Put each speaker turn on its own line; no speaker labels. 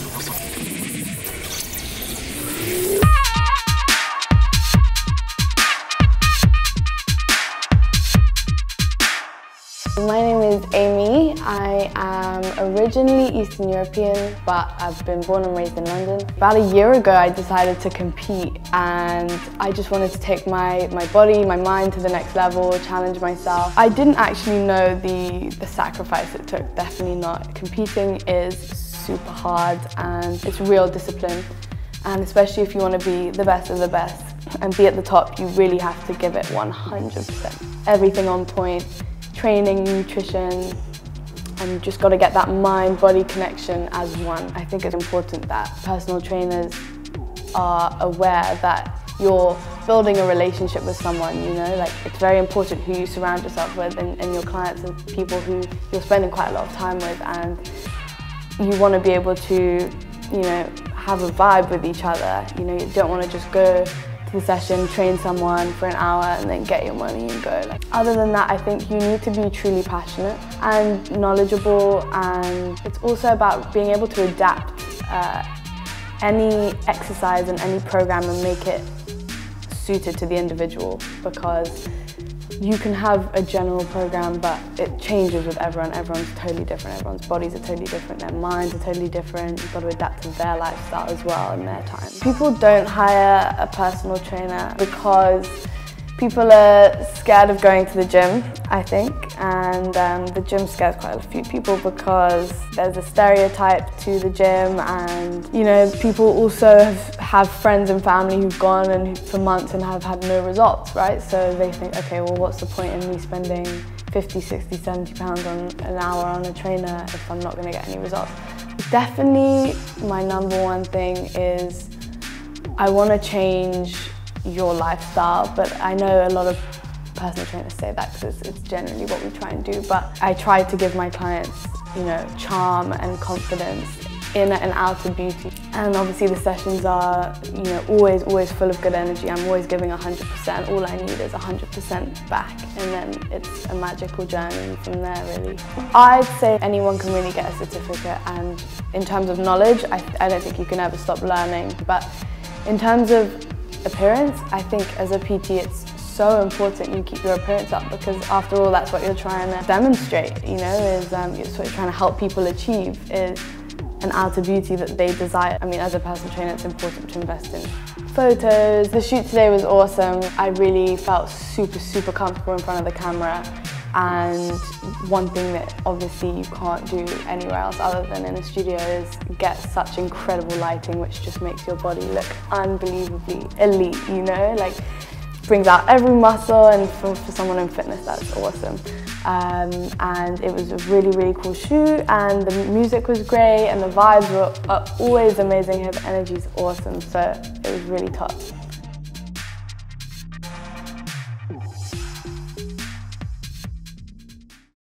My name is Aimee. I am originally Eastern European, but I've been born and raised in London. About a year ago, I decided to compete and I just wanted to take my, my body, my mind to the next level, challenge myself. I didn't actually know the, the sacrifice it took, definitely not. Competing is super hard and it's real discipline. And especially if you want to be the best of the best and be at the top, you really have to give it 100%. Everything on point training, nutrition, and you just got to get that mind-body connection as one. I think it's important that personal trainers are aware that you're building a relationship with someone, you know, like it's very important who you surround yourself with and, and your clients and people who you're spending quite a lot of time with and you want to be able to, you know, have a vibe with each other. You know, you don't want to just go to the session, train someone for an hour and then get your money and go. Like, other than that, I think you need to be truly passionate and knowledgeable and it's also about being able to adapt uh, any exercise and any program and make it suited to the individual because you can have a general program, but it changes with everyone. Everyone's totally different. Everyone's bodies are totally different. Their minds are totally different. You've got to adapt to their lifestyle as well and their time. People don't hire a personal trainer because People are scared of going to the gym, I think, and um, the gym scares quite a few people because there's a stereotype to the gym and, you know, people also have, have friends and family who've gone and for months and have had no results, right? So they think, okay, well, what's the point in me spending 50, 60, 70 pounds on an hour on a trainer if I'm not going to get any results? Definitely my number one thing is I want to change your lifestyle, but I know a lot of personal trainers say that because it's, it's generally what we try and do, but I try to give my clients, you know, charm and confidence inner and outer beauty. And obviously the sessions are, you know, always, always full of good energy. I'm always giving 100%. All I need is 100% back. And then it's a magical journey from there, really. I'd say anyone can really get a certificate. And in terms of knowledge, I, I don't think you can ever stop learning. But in terms of appearance, I think as a PT it's so important you keep your appearance up because after all that's what you're trying to demonstrate, you know, is um, it's what you're trying to help people achieve is an outer beauty that they desire. I mean, as a personal trainer, it's important to invest in photos. The shoot today was awesome. I really felt super, super comfortable in front of the camera. And one thing that obviously you can't do anywhere else other than in a studio is get such incredible lighting which just makes your body look unbelievably elite, you know? Like brings out every muscle and for, for someone in fitness that's awesome. Um, and it was a really, really cool shoot and the music was great and the vibes were always amazing. His energy is awesome, so it was really top.